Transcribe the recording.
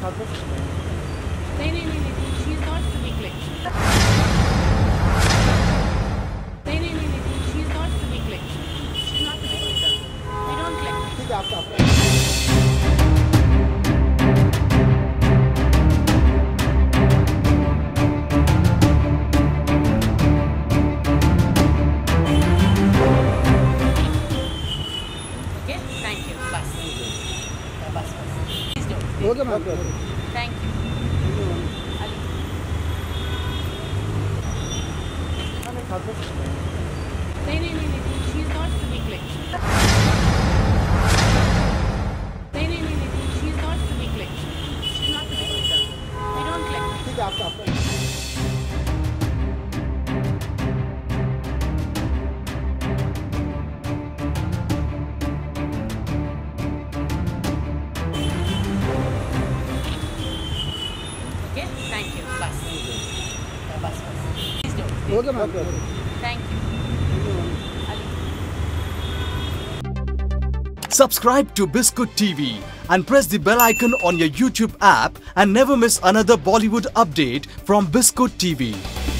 published. No, no, no. She's not to be clicked. No, no, no. She's not to be clicked. Not. We don't. Okay, ma'am. Okay. Thank you. नहीं नहीं नहीं नहीं, she is not swimming like. नहीं नहीं नहीं नहीं, she is not swimming like. She is not swimming like. We don't like. ठीक है आपका आपका Okay, thank you. Bus. Bus. Please do. Okay. Thank you. Subscribe to Biscoot TV and press the bell icon on your YouTube app and never miss another Bollywood update from Biscoot TV.